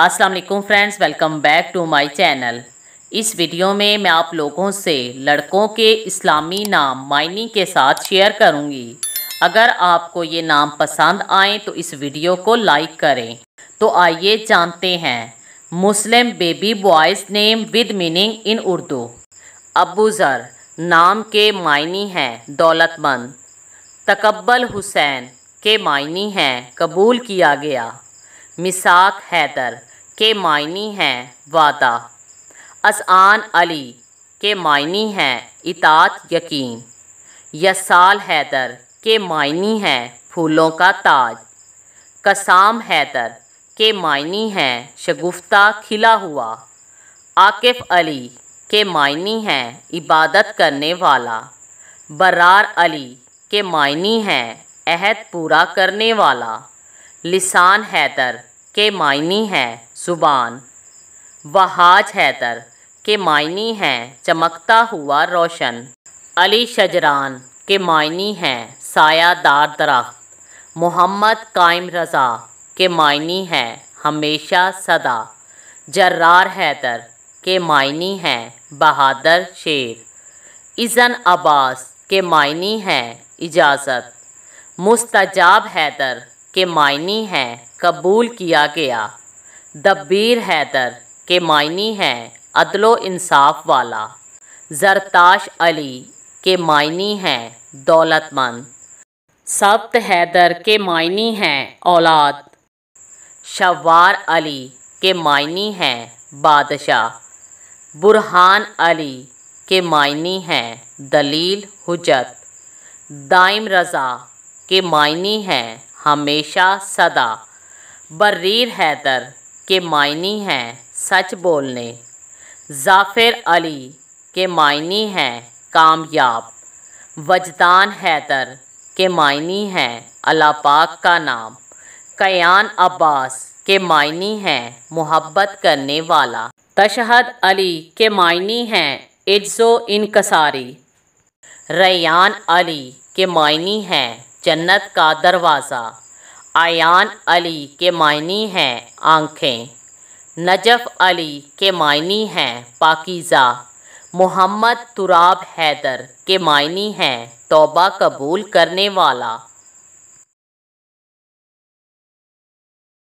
अस्सलाम वालेकुम friends, welcome back to my channel. इस वीडियो में मैं आप लोगों से लड़कों के इस्लामी नाम मायनी के साथ शेयर करूँगी। अगर आपको ये नाम पसंद आए तो इस वीडियो को लाइक करें। तो आइए जानते हैं, Muslim baby boys name with meaning in Urdu. Abu Zar नाम के मायनी हैं, दौलतमंद। तकबल हुसैन के मायनी हैं, कबूल किया गया। मिसाक हैदर के मायनी हैं, वादा। असान अली के मायनी हैं इतात यकीन। यसाल हैदर के मायनी हैं, फूलों का ताज। कसाम हैदर के मायनी हैं, शगुफ्ता खिला हुआ। आकिफ़ अली के मायनी हैं, इबादत करने वाला। बरार अली के मायनी हैं, अहद पूरा करने वाला। लिसान हैदर के मायनी हैं ज़ुबान। वहाज हैदर के मायनी हैं, चमकता हुआ रोशन। अली शजरान के मायनी हैं सायादार दरख्त मोहम्मद कायम रज़ा के मायनी हैं, हमेशा सदा। जर्रार हैदर के मायनी हैं, बहादुर शेर। इज़न अब्बास के मायनी हैं, इजाज़त। मुस्तजाब हैदर के मायनी हैं, कबूल किया गया। दब्बीर हैदर के मायनी हैं अदलो इंसाफ वाला। जरताश अली के मायनी हैं दौलतमंद। सब्त हैदर के मायनी हैं औलाद। शवार अली के मायनी हैं बादशाह। बुरहान अली के मायनी हैं दलील हुजत। दाइम रज़ा के मायनी हैं हमेशा सदा। बर्रीर हैदर के मायनी हैं, सच बोलने। जाफ़िर अली के मायनी हैं, कामयाब। वजदान हैदर के मायनी हैं, अल्लाह पाक का नाम। कयान अब्बास के मायनी हैं, मोहब्बत करने वाला। तशहद अली के मायनी हैं, इज्जो इनकसारी। रैयान अली के मायनी हैं, जन्नत का दरवाज़ा। आयान अली के मायनी हैं आँखें। नजफ़ अली के मायनी हैं पाकिज़ा। मोहम्मद तुराब हैदर के मायनी हैं तौबा कबूल करने वाला।